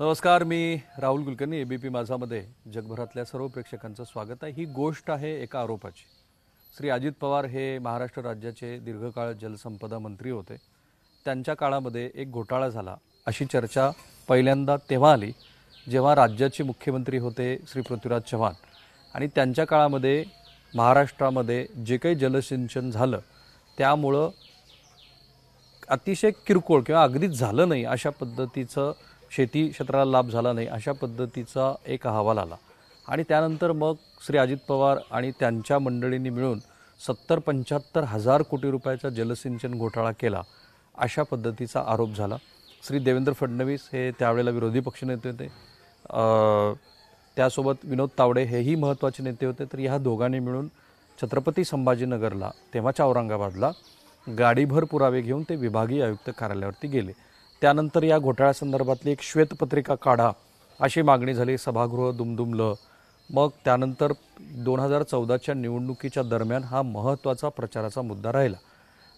नमस्कार मी राहुल कुलकर्णी पी माझामध्ये जगभरातल्या सर्व प्रेक्षकांचं स्वागत आहे. ही गोष्ट आहे एका आरोपाची. श्री अजित पवार हे महाराष्ट्र राज्याचे दीर्घकाळ जलसंपदा मंत्री होते. त्यांच्या काळामध्ये एक घोटाळा झाला. अशी चर्चा पहिल्यांदा तेव्हा आली जेव्हा राज्याचे मुख्यमंत्री होते श्री पृथ्वीराज चव्हाण. आणि त्यांच्या काळामध्ये महाराष्ट्रामध्ये जे काही जलसिंचन झालं त्यामुळं अतिशय किरकोळ किंवा अगदीच झालं नाही अशा पद्धतीचं शेती क्षेत्राला लाभ झाला नाही अशा पद्धतीचा एक अहवाल आला. आणि त्यानंतर मग श्री अजित पवार आणि त्यांच्या मंडळींनी मिळून सत्तर पंच्याहत्तर हजार कोटी रुपयाचा जलसिंचन घोटाळा केला अशा पद्धतीचा आरोप झाला. श्री देवेंद्र फडणवीस हे त्यावेळेला विरोधी पक्षनेते होते. त्यासोबत विनोद तावडे हेही महत्त्वाचे नेते होते. तर ह्या दोघांनी मिळून छत्रपती संभाजीनगरला तेव्हाच्या औरंगाबादला गाडीभर पुरावे घेऊन ते विभागीय आयुक्त कार्यालयावरती गेले. त्यानंतर या घोटाळ्यासंदर्भातली एक श्वेतपत्रिका काढा अशी मागणी झाली. सभागृह दुमदुमलं. मग त्यानंतर दोन हजार चौदाच्या निवडणुकीच्या दरम्यान हा महत्त्वाचा प्रचाराचा मुद्दा राहिला.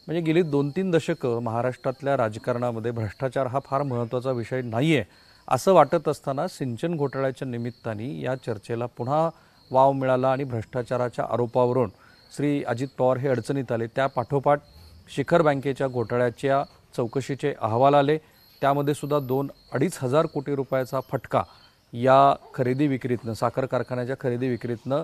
म्हणजे गेली दोन तीन दशकं महाराष्ट्रातल्या राजकारणामध्ये भ्रष्टाचार हा फार महत्त्वाचा विषय नाही आहे असं वाटत असताना सिंचन घोटाळ्याच्या निमित्ताने या चर्चेला पुन्हा वाव मिळाला आणि भ्रष्टाचाराच्या आरोपावरून श्री अजित पवार हे अडचणीत आले. त्या पाठोपाठ शिखर बँकेच्या घोटाळ्याच्या चौकशीचे अहवाल आले. त्यामध्ये सुद्धा दोन अडीच हजार कोटी रुपयाचा फटका या खरेदी विक्रीतनं साखर कारखान्याच्या खरेदी विक्रीतनं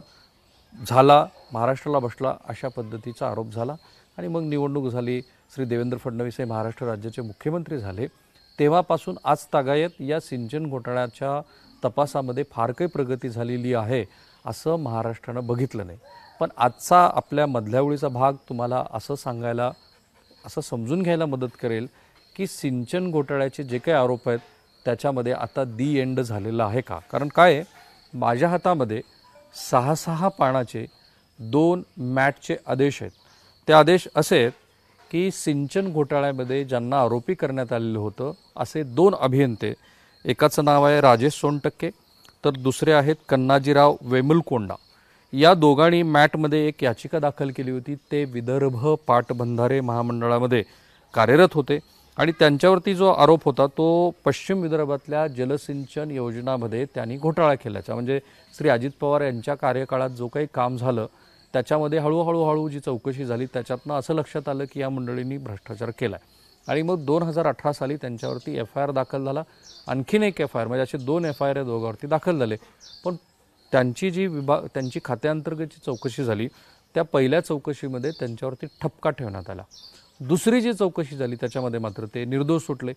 झाला महाराष्ट्राला बसला अशा पद्धतीचा आरोप झाला. आणि मग निवडणूक झाली श्री देवेंद्र फडणवीस हे महाराष्ट्र राज्याचे मुख्यमंत्री झाले. तेव्हापासून आज तागायत या सिंचन घोटाळ्याच्या तपासामध्ये फार काही प्रगती झालेली आहे असं महाराष्ट्रानं बघितलं नाही. पण आजचा आपल्या मधल्या ओळीचा भाग तुम्हाला असं सांगायला असं समजून घ्यायला मदत करेल की सिंचन घोटाळ्याचे जे काही आरोप आहेत त्याच्यामध्ये आता दी एंड झालेला आहे का? कारण काय आहे, माझ्या हातामध्ये सहा सहा पानाचे दोन मॅटचे आदेश आहेत. ते आदेश असे आहेत की सिंचन घोटाळ्यामध्ये ज्यांना आरोपी करण्यात आलेलं होतं असे दोन अभियंते एकाचं नाव आहे राजेश सोनटक्के तर दुसरे आहेत कन्नाजीराव वेमुलकोंडा. या दोघांनी मॅटमध्ये एक याचिका दाखल केली होती. ते विदर्भ पाटबंधारे महामंडळामध्ये कार्यरत होते. आणि त्यांच्यावरती जो आरोप होता तो पश्चिम विदर्भातल्या जलसिंचन योजनामध्ये त्यांनी घोटाळा केल्याचा. म्हणजे श्री अजित पवार यांच्या कार्यकाळात जो काही काम झालं त्याच्यामध्ये हळूहळू हळू जी चौकशी झाली त्याच्यातनं असं लक्षात आलं की या मंडळींनी भ्रष्टाचार केला आणि मग दोन हजार अठरा साली त्यांच्यावरती एफ आय आर दाखल झाला. आणखीन एक एफ आय आर म्हणजे असे दोन एफ आय आर या दोघांवरती दाखल झाले. पण त्यांची जी विभाग त्यांची खात्याअंतर्गतची चौकशी झाली त्या पहिल्या चौकशीमध्ये त्यांच्यावरती ठपका ठेवण्यात आला. दुसरी जी चौकशी झाली त्याच्यामध्ये मात्र ते निर्दोष सुटले.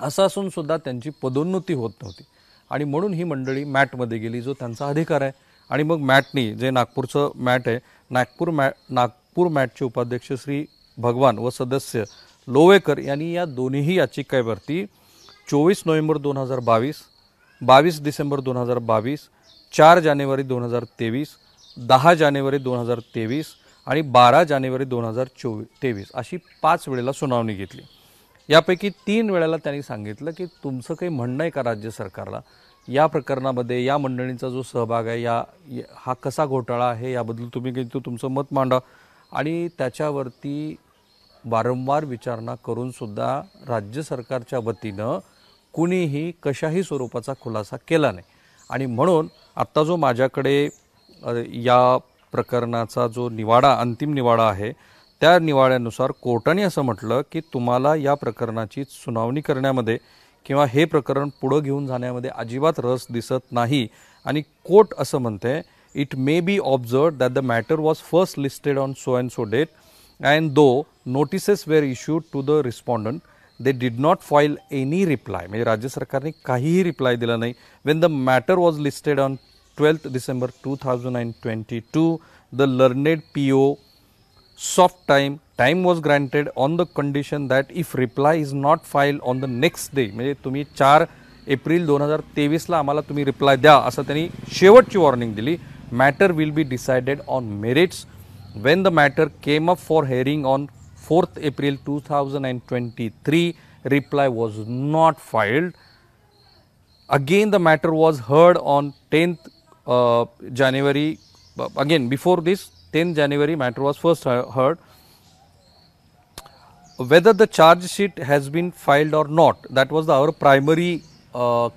असं असून सुद्धा त्यांची पदोन्नती होत नव्हती. आणि म्हणून ही मंडळी मॅटमध्ये गेली जो त्यांचा अधिकार आहे. आणि मग मॅटनी जे नागपूरचं मॅट आहे नागपूर मॅ नागपूर मॅटचे उपाध्यक्ष श्री भगवान व सदस्य लोवेकर यांनी या दोन्ही याचिकेवरती चोवीस नोव्हेंबर दोन हजार बावीस बावीस डिसेंबर दोन हजार बावीस चार जानेवारी दोन हजार तेवीस दहा जानेवारी दोन हजार तेवीस आणि बारा जानेवारी दोन हजार चोवी तेवीस अशी पाच वेळेला सुनावणी घेतली. यापैकी तीन वेळेला त्यांनी सांगितलं की तुमचं काही म्हणणं आहे का राज्य सरकारला? या प्रकरणामध्ये या मंडळींचा जो सहभाग आहे या हा कसा घोटाळा आहे याबद्दल तुम्ही काही तो तुमचं मत मांडा. आणि त्याच्यावरती वारंवार विचारणा करूनसुद्धा राज्य सरकारच्या वतीनं कुणीही कशाही स्वरूपाचा खुलासा केला नाही. आणि म्हणून आत्ता जो माझ्याकडे या प्रकरणाचा जो निवाडा अंतिम निवाडा आहे त्या निवाड्यानुसार कोर्टाने असं म्हटलं की तुम्हाला या प्रकरणाची सुनावणी करण्यामध्ये किंवा हे प्रकरण पुढं घेऊन जाण्यामध्ये अजिबात रस दिसत नाही. आणि कोर्ट असं म्हणते it may be observe that the matter was first listed on so and so date and though notices were issued to the respondent they did not file any reply म्हणजे राज्य सरकारने काहीही रिप्लाय दिला नाही. When the matter was listed on twelfth December two thousand and twenty two the learned P O soft time time was granted on the condition that if reply is not filed on the next day म्हणजे तुम्ही चार April दोन हजार तेवीसला आम्हाला तुम्ही reply द्या असं त्यांनी शेवटची वॉर्निंग दिली. Matter will be decided on merits when the matter came up for hearing on fourth April two thousand and twenty three reply was not filed again the matter was heard on 10th uh, january again again before this 10th january matter was first whether heard. Whether the charge sheet has been filed or not that was the, our primary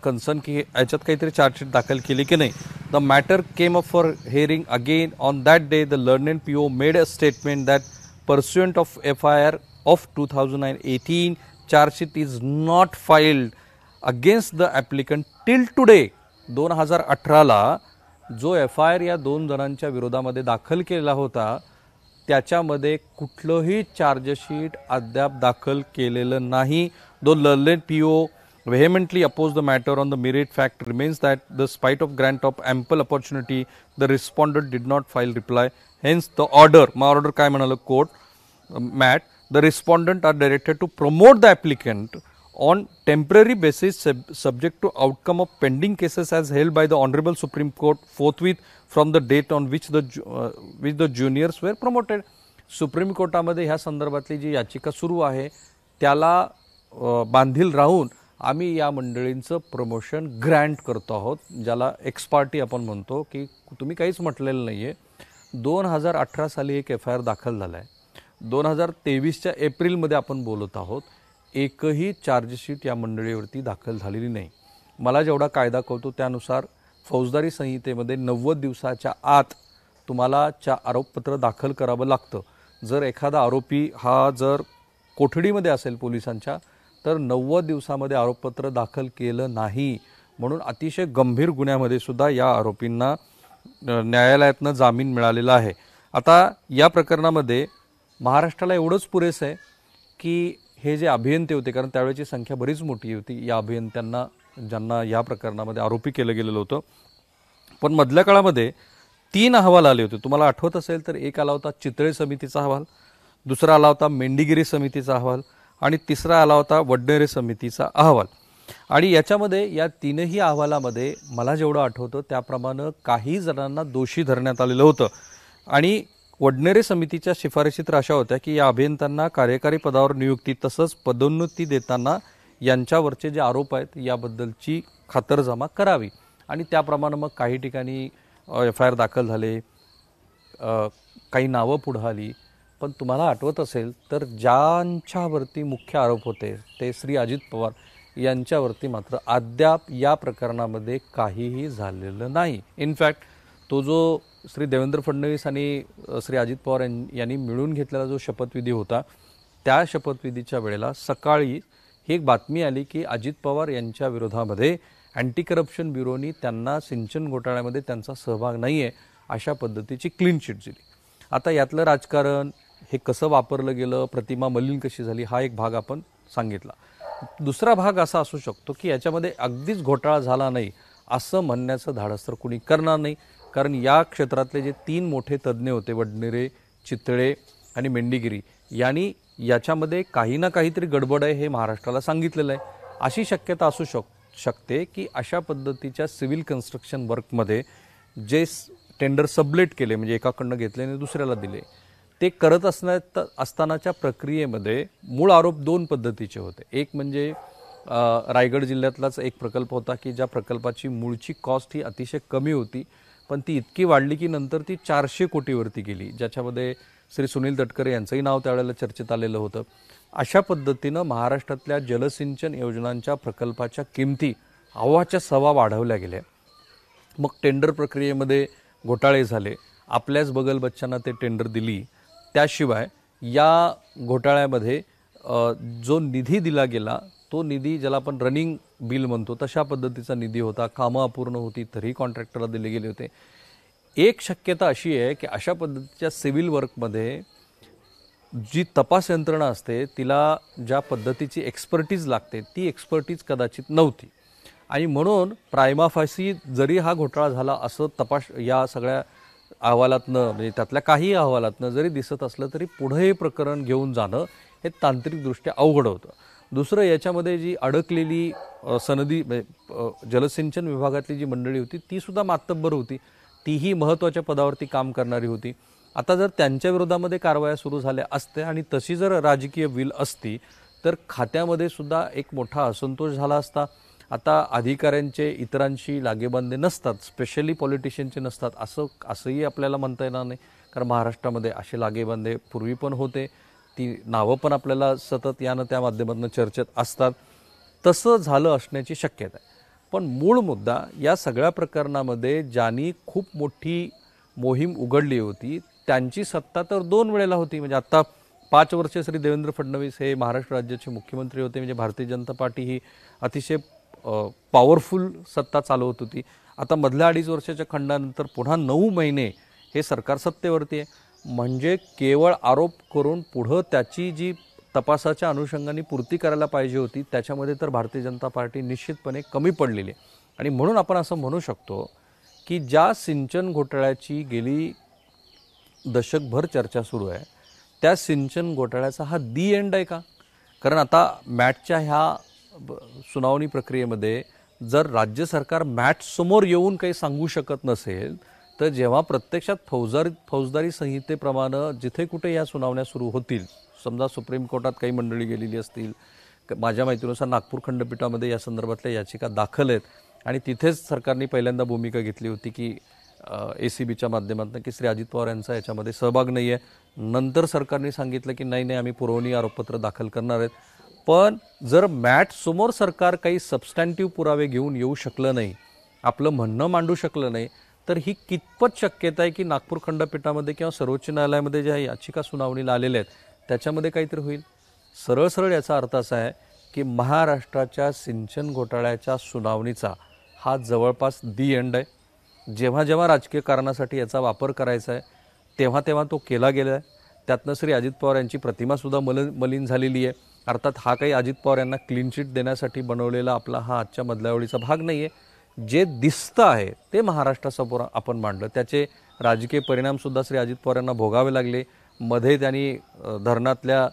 concern की याच्यात काहीतरी chargesheet दाखल केली की नाही. The matter came up for hearing again on that day the learned P O made a statement that pursuant of F I R of two thousand and eighteen chargesheet is not filed against the applicant till today दोन हजार अठराला. जो F I R या दोन जणांच्या विरोधामध्ये दाखल केला होता त्याच्यामध्ये कुठलंही चार्जशीट अद्याप दाखल केलेलं नाही. दो लले P O vehemently oppose the matter on the merit fact remains that the spite of grant of ample opportunity the respondent did not file reply hence the order मा ऑर्डर काय म्हणालं court mat the respondent are directed to promote the applicant on temporary basis sub subject to outcome of pending cases as held by the honorable supreme court forthwith from the date on which the uh, which the juniors were promoted supreme कोर्टामध्ये ह्या संदर्भातली जी याचिका सुरू आहे त्याला बांधील राहून आम्ही या मंडळींचं प्रमोशन ग्रँट करतो आहोत ज्याला एक्सपार्टी आपण म्हणतो की तुम्ही काहीच म्हटलेलं नाही आहे दोन हजार अठरा साली एक एफ आय आर दाखल झाला आहे दोन हजार तेवीसच्या एप्रिलमध्ये आपण बोलत आहोत एकही चार्जशीट या मंडळीवरती दाखल झालेली नाही. मला जेवढा कायदा कळतो त्यानुसार फौजदारी संहितेमध्ये नव्वद दिवसाच्या आत तुम्हाला च्या आरोपपत्र दाखल करावं लागतं. जर एखादा आरोपी हा जर कोठडीमध्ये असेल पोलिसांच्या तर नव्वद दिवसामध्ये आरोपपत्र दाखल केलं नाही म्हणून अतिशय गंभीर गुन्ह्यामध्ये सुद्धा या आरोपींना न्यायालयातनं जामीन मिळालेला आहे. आता या प्रकरणामध्ये महाराष्ट्राला एवढंच पुरेसं आहे की हे जे अभियंते होते कारण त्यावेळेची संख्या बरीच मोठी होती या अभियंत्यांना ज्यांना या प्रकरणामध्ये आरोपी केलं गेलेलं होतं. पण मधल्या काळामध्ये तीन अहवाल आले होते. तुम्हाला आठवत असेल तर एक आला होता चितळे समितीचा अहवाल दुसरा आला होता मेंढीगिरी समितीचा अहवाल आणि तिसरा आला होता वडनेरे समितीचा अहवाल. आणि याच्यामध्ये या तीनही अहवालामध्ये मला जेवढं आठवतं त्याप्रमाणे काही जणांना दोषी धरण्यात आलेलं होतं. आणि वडनेरे समितीच्या शिफारशी तर अशा होत्या की या अभियंत्यांना कार्यकारी पदावर नियुक्ती तसंच पदोन्नती देताना यांच्यावरचे जे आरोप आहेत याबद्दलची खातरजमा करावी. आणि त्याप्रमाणे मग काही ठिकाणी एफ आय आर दाखल झाले काही नावं पुढं आली. पण तुम्हाला आठवत असेल तर ज्यांच्यावरती मुख्य आरोप होते ते श्री अजित पवार यांच्यावरती मात्र अद्याप या प्रकरणामध्ये काहीही झालेलं नाही. इनफॅक्ट तो जो श्री देवेंद्र फडणवीस आणि श्री अजित पवार यां- यांनी मिळून घेतलेला जो शपथविधी होता त्या शपथविधीच्या वेळेला सकाळी ही एक बातमी आली की अजित पवार यांच्या विरोधामध्ये अँटी करप्शन ब्युरोनी त्यांना सिंचन घोटाळ्यामध्ये त्यांचा सहभाग नाही आहे अशा पद्धतीची क्लीन चिट दिली. आता यातलं राजकारण हे कसं वापरलं गेलं प्रतिमा मलिन कशी झाली हा एक भाग आपण सांगितला. दुसरा भाग असा असू शकतो की याच्यामध्ये अगदीच घोटाळा झाला नाही असं म्हणण्याचं धाडस तर कुणी करणार नाही. कारण या क्षेत्रातले जे तीन मोठे तज्ज्ञ होते वडनेरे चितळे आणि मेंढीगिरी यांनी याच्यामध्ये काही ना काहीतरी गडबड आहे हे महाराष्ट्राला सांगितलेलं आहे. अशी शक्यता असू शक शकते की अशा पद्धतीच्या सिव्हिल कन्स्ट्रक्शन वर्कमध्ये जे टेंडर सबलेट केले म्हणजे एकाकडनं घेतले आणि दुसऱ्याला दिले ते करत असण्यात असतानाच्या प्रक्रियेमध्ये मूळ आरोप दोन पद्धतीचे होते. एक म्हणजे रायगड जिल्ह्यातलाच एक प्रकल्प होता की ज्या प्रकल्पाची मूळची कॉस्ट ही अतिशय कमी होती. पण ती इतकी वाढली की नंतर ती चारशे कोटीवरती गेली ज्याच्यामध्ये श्री सुनील तटकरे यांचंही नाव त्यावेळेला चर्चेत आलेलं होतं. अशा पद्धतीनं महाराष्ट्रातल्या जलसिंचन योजनांच्या प्रकल्पाच्या किमती अव्वाच्या सवा वाढवल्या गेल्या. मग टेंडर प्रक्रियेमध्ये घोटाळे झाले. आपल्याच बगल बच्चांना ते टेंडर दिली. त्याशिवाय या घोटाळ्यामध्ये जो निधी दिला गेला तो निधी ज्याला आपण रनिंग बिल म्हणतो तशा पद्धतीचा निधी होता कामं अपूर्ण होती तरी कॉन्ट्रॅक्टरला दिले गेले होते. एक शक्यता अशी आहे की अशा पद्धतीच्या सिव्हिल वर्कमध्ये जी तपास यंत्रणा असते तिला ज्या पद्धतीची एक्सपर्टीज लागते ती एक्सपर्टीज कदाचित नव्हती. आणि म्हणून प्रायमाफासी जरी हा घोटाळा झाला असं तपास या सगळ्या अहवालातनं म्हणजे त्यातल्या काही अहवालातनं जरी दिसत असलं तरी पुढे हे प्रकरण घेऊन जाणं हे तांत्रिकदृष्ट्या अवघड होतं. दुसरं याच्यामध्ये जी अडकलेली सनदी म्हणजे, जलसिंचन विभागातली जी मंडळी होती ती सुद्धा मातब्बर होती. तीही महत्त्वाच्या पदावरती काम करणारी होती. आता जर त्यांच्या विरोधामध्ये कारवाया सुरू झाल्या असत्या आणि तशी जर राजकीय विल असती तर खात्यामध्ये सुद्धा एक मोठा असंतोष झाला असता. आता अधिकाऱ्यांचे इतरांशी लागेबांधे नसतात स्पेशली पॉलिटिशियनचे नसतात असं असंही आपल्याला म्हणता येणार नाही. कारण महाराष्ट्रामध्ये असे लागेबांधे पूर्वी पण होते. ती नावं पण आपल्याला सतत यानं त्या माध्यमातून चर्चेत असतात. तसं झालं असण्याची शक्यता आहे. पण मूळ मुद्दा या सगळ्या प्रकरणामध्ये ज्यांनी खूप मोठी मोहीम उघडली होती त्यांची सत्ता तर दोन वेळेला होती. म्हणजे आत्ता पाच वर्षे श्री देवेंद्र फडणवीस हे महाराष्ट्र राज्याचे मुख्यमंत्री होते. म्हणजे भारतीय जनता पार्टी ही अतिशय पॉवरफुल सत्ता चालवत होती. आता मधल्या अडीच वर्षाच्या खंडानंतर पुन्हा नऊ महिने हे सरकार सत्तेवरती आहे. म्हणजे केवळ आरोप करून पुढं त्याची जी तपासाच्या अनुषंगाने पूर्ती करायला पाहिजे होती त्याच्यामध्ये तर भारतीय जनता पार्टी निश्चितपणे कमी पडलेली आहे. आणि म्हणून आपण असं म्हणू शकतो की ज्या सिंचन घोटाळ्याची गेली दशकभर चर्चा सुरू आहे त्या सिंचन घोटाळ्याचा हा दी एंड आहे का? कारण आता मॅटच्या ह्या सुनावणी प्रक्रियेमध्ये जर राज्य सरकार मॅट समोर येऊन काही सांगू शकत नसेल तर जेव्हा प्रत्यक्षात फौजदारी फौजदारी संहितेप्रमाणे जिथे कुठे या सुनावण्या सुरू होतील समजा सुप्रीम कोर्टात काही मंडळी गेलेली असतील माझ्या माहितीनुसार नागपूर खंडपीठामध्ये या संदर्भातल्या याचिका दाखल आहेत आणि तिथेच सरकारने पहिल्यांदा भूमिका घेतली होती की ए सी बीच्या माध्यमातून की श्री अजित पवार यांचा याच्यामध्ये सहभाग नाही आहे नंतर सरकारने सांगितलं की नाही नाही आम्ही पुरवणी आरोपपत्र दाखल करणार आहेत. पण जर मॅट समोर सरकार काही सबस्टँटिव्ह पुरावे घेऊन येऊ शकलं नाही आपलं म्हणणं मांडू शकलं नाही तर ही कितपत शक्यता आहे की नागपूर खंडपीठामध्ये किंवा सर्वोच्च न्यायालयामध्ये ज्या याचिका सुनावणीला आलेल्या आहेत त्याच्यामध्ये काहीतरी होईल? सरळ सरळ याचा अर्थ असा आहे की महाराष्ट्राच्या सिंचन घोटाळ्याच्या सुनावणीचा हा जवळपास दी एंड आहे. जेव्हा जेव्हा राजकीय कारणासाठी याचा वापर करायचा आहे तेव्हा तेव्हा तो केला गेला आहे. त्यातनं श्री अजित पवार यांची प्रतिमासुद्धा मल मलिन झालेली आहे. अर्थात हा काही अजित पवार यांना क्लीन चिट देण्यासाठी बनवलेला आपला हा आजच्या मधल्या वेळीचा भाग नाही आहे जे दिसतं आहे ते महाराष्ट्रासमोर आपण मांडलं. त्याचे राजकीय परिणामसुद्धा श्री अजित पवार यांना भोगावे लागले. मध्ये त्यांनी धरणातल्या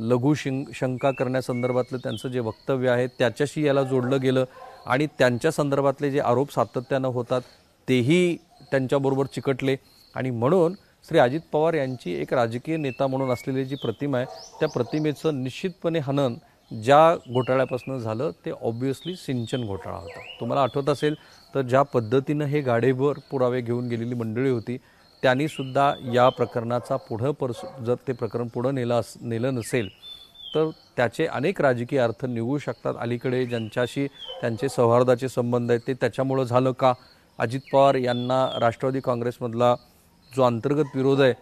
लघु शिं शंका करण्यासंदर्भातलं त्यांचं जे वक्तव्य आहे त्याच्याशी याला जोडलं गेलं आणि त्यांच्या संदर्भातले जे आरोप सातत्यानं होतात तेही त्यांच्याबरोबर चिकटले. आणि म्हणून श्री अजित पवार यांची एक राजकीय नेता म्हणून असलेली जी प्रतिमा आहे त्या प्रतिमेचं निश्चितपणे हनन ज्या घोटाळ्यापासून झालं ते ऑब्व्हियसली सिंचन घोटाळा होता. तुम्हाला आठवत असेल तर ज्या पद्धतीनं हे गाडेभर पुरावे घेऊन गेलेली मंडळी होती त्यांनी सुद्धा या प्रकरणाचा पुढं परस जर ते प्रकरण पुढं नेलं अस नेलं नसेल तर त्याचे अनेक राजकीय अर्थ निघू शकतात. अलीकडे ज्यांच्याशी त्यांचे सौहार्दाचे संबंध आहेत ते त्याच्यामुळं झालं का? अजित पवार यांना राष्ट्रवादी काँग्रेसमधला जो अंतर्गत विरोध आहे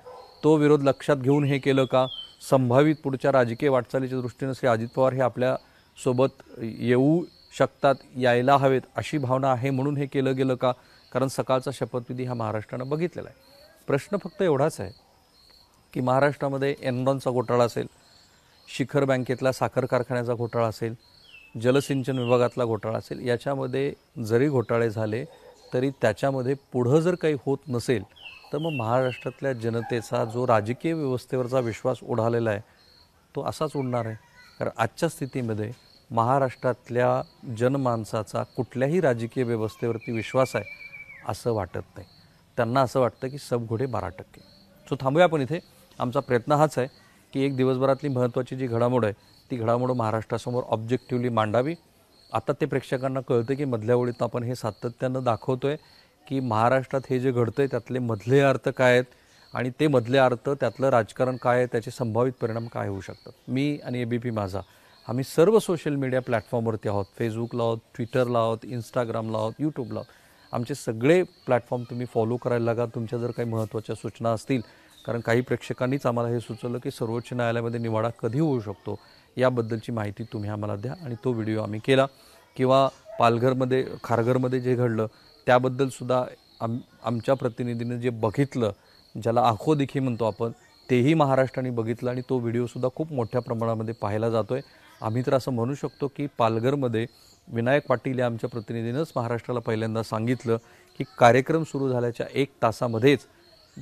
तो विरोध लक्षात घेऊन हे केलं का? संभावित पुढच्या राजकीय वाटचालीच्या दृष्टीनं श्री अजित पवार हे आपल्यासोबत येऊ शकतात यायला हवेत अशी भावना आहे म्हणून हे केलं गेलं का? कारण सकाळचा शपथविधी हा महाराष्ट्रानं बघितलेला आहे. प्रश्न फक्त एवढाच आहे की महाराष्ट्रामध्ये एनरॉनचा घोटाळा असेल शिखर बँकेतला साखर कारखान्याचा घोटाळा असेल जलसिंचन विभागातला घोटाळा असेल याच्यामध्ये जरी घोटाळे झाले तरी त्याच्यामध्ये पुढं जर काही होत नसेल तर मग महाराष्ट्रातल्या जनतेचा जो राजकीय व्यवस्थेवरचा विश्वास उडालेला आहे तो असाच उडणार आहे. कारण आजच्या स्थितीमध्ये महाराष्ट्रातल्या जनमानसाचा कुठल्याही राजकीय व्यवस्थेवरती विश्वास आहे असं वाटत नाही. त्यांना असं वाटतं की सबघोडे बारा टक्के. सो थांबूया आपण इथे. आमचा प्रयत्न हाच आहे की एक दिवसभरातली महत्त्वाची जी घडामोड आहे ती घडामोड महाराष्ट्रासमोर ऑब्जेक्टिव्हली मांडावी. आता ते प्रेक्षकांना कळतं की मधल्या ओळीत आपण हे सातत्यानं दाखवतो आहे की महाराष्ट्रात हे जे घडतं आहे त्यातले मधले अर्थ काय आहेत आणि ते मधले अर्थ त्यातलं राजकारण काय आहे त्याचे संभावित परिणाम काय होऊ शकतात? मी आणि ए बी पी माझा आम्ही सर्व सोशल मीडिया प्लॅटफॉर्मवरती आहोत. फेसबुकला आहोत ट्विटरला आहोत इंस्टाग्रामला आहोत यूट्यूबला आहोत. आमचे सगळे प्लॅटफॉर्म तुम्ही फॉलो करायला लागा. तुमच्या जर काही महत्त्वाच्या सूचना असतील कारण काही प्रेक्षकांनीच आम्हाला हे सुचवलं की सर्वोच्च न्यायालयामध्ये निवाडा कधी होऊ शकतो याबद्दलची माहिती तुम्ही आम्हाला द्या. आणि तो व्हिडिओ आम्ही केला. किंवा पालघरमध्ये खारघरमध्ये जे घडलं त्याबद्दलसुद्धा आम आमच्या प्रतिनिधीनं जे बघितलं ज्याला आखो देखील म्हणतो आपण तेही महाराष्ट्राने बघितलं आणि तो व्हिडिओसुद्धा खूप मोठ्या प्रमाणामध्ये पाहायला जातो आहे आम्ही तर असं म्हणू शकतो की पालघरमध्ये विनायक पाटील या आमच्या प्रतिनिधीनंच महाराष्ट्राला पहिल्यांदा सांगितलं की कार्यक्रम सुरू झाल्याच्या एक तासामध्येच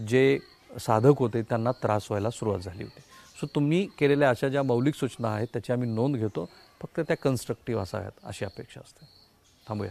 जे साधक होते त्यांना त्रास व्हायला सुरुवात झाली होती. सो तुम्ही केलेल्या अशा ज्या मौलिक सूचना आहेत त्याची आम्ही नोंद घेतो. फक्त त्या कन्स्ट्रक्टिव्ह असाव्यात अशी अपेक्षा असते. थांबूया.